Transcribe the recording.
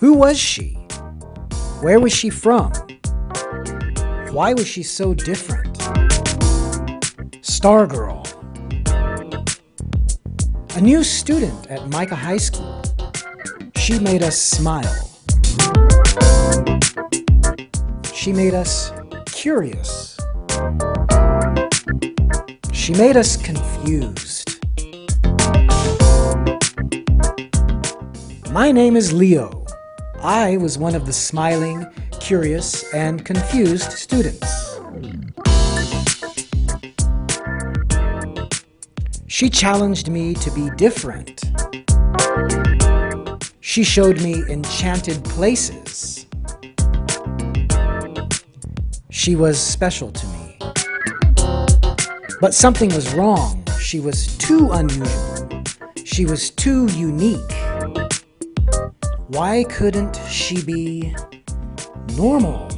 Who was she? Where was she from? Why was she so different? Stargirl. A new student at Mica High School. She made us smile. She made us curious. She made us confused. My name is Leo. I was one of the smiling, curious, and confused students. She challenged me to be different. She showed me enchanted places. She was special to me. But something was wrong. She was too unusual. She was too unique. Why couldn't she be normal?